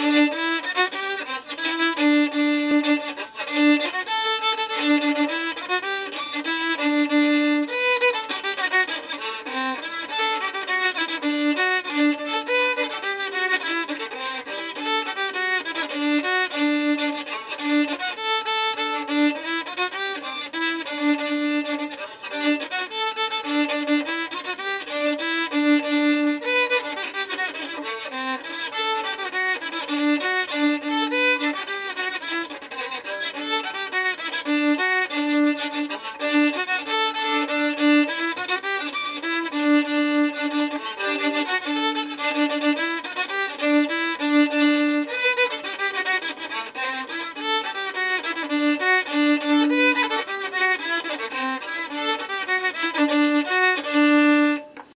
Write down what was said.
Bye.